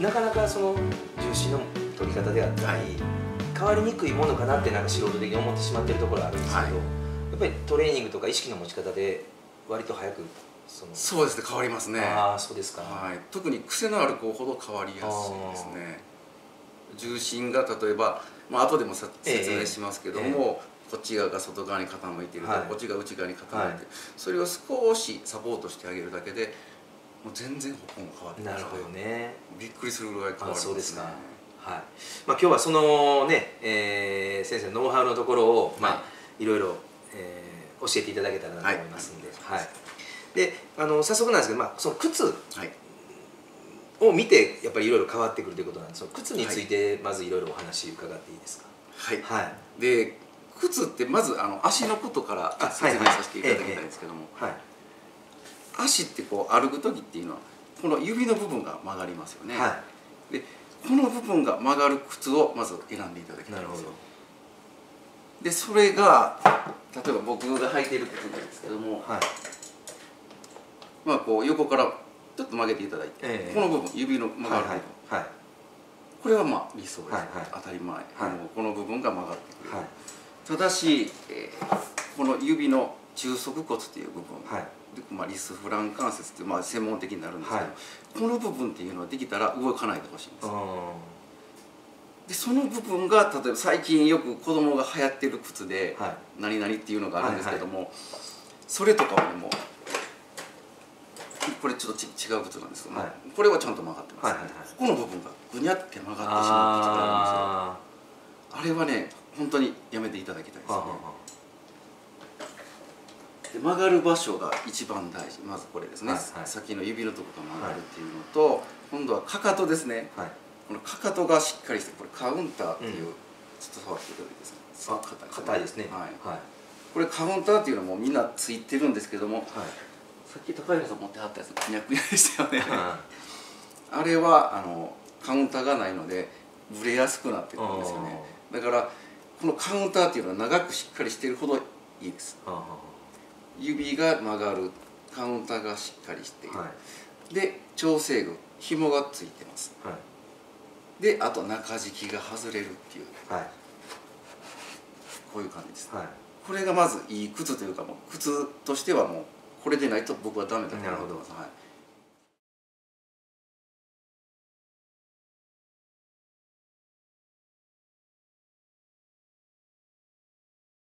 なかなかその重心の取り方であったり、はい変わりにくいものかなってなんか素人的に思ってしまってるところあるんですけど、はい。やっぱりトレーニングとか意識の持ち方で割と早くそのそうですね変わりますね。ああそうですか、はい、特に癖のある子ほど変わりやすいですね。重心が例えば、まあ後でも説明しますけども、こっち側が外側に傾いているはい。こっちが内側に傾いている、はい。それを少しサポートしてあげるだけでもう全然歩行も変わってなるほどね。びっくりするぐらい変わりそうですか。はい。まあ、今日はそのね、えー先生のノウハウのところを、まあはいろいろ、えー教えていただけたらなと思いますんで,、はい。はい。であの早速なんですけど、まあ、その靴はい。を見てやっぱりいろいろ変わってくるということなんでその靴についてまずいろいろお話伺っていいですか？はい、はい。で靴ってまずあの足のことからあ説明させていただきたいんですけども、はい足ってこう歩く時っていうのはこの指の部分が曲がりますよね、はでこの部分が曲がる靴をまず選んでいただきたいんですよ。でそれが例えば僕が履いている靴なんですけども、はい。まあこう横からちょっと曲げていただいて、ええ。この部分指の曲がる部分、はい。はい。これはまあ理想です、はいはい。当たり前、はい。もうこの部分が曲がってくる、はい。ただし、えーこの指の中足骨っていう部分、はい。でまあ、リスフラン関節っていう、まあ、専門的になるんですけど、はい。この部分っていうのはできたら動かないでほしいんですうんでその部分が例えば最近よく子供が流行ってる靴ではい「何々」っていうのがあるんですけども、それとかはねもうこれちょっとち違う靴なんですけども、はい。これはちゃんと曲がってます、はいはいはい。ここの部分がぐにゃって曲がってしまう靴がああるんですよ。あれはね本当にやめていただきたいですねで曲がる場所が一番大事。まずこれですね、はいはい。先の指のところが曲がるっていうのと、今度はかかとですね。あはい。このかかとがしっかりしてこれカウンターっていう、うん。ちょっと触っていただいてい。いですかすごく硬いですね。はい。はい。これカウンターっていうのもみんなついてるんですけどもはい。さっき高平さん持ってはったやつくにゃくにゃでしたよね。は あれはあのカウンターがないのでブレやすくなってくるんですよね。だからこのカウンターっていうのは長くしっかりしてるほどいいです。あは指が曲がるカウンターがしっかりしている、あはい。で調整具紐がついてます。はい。であと中敷きが外れるっていう。はい。こういう感じです、はい。これがまずいい靴というかもう靴としてはもうこれでないと僕はダメだと思います。なるほど。はい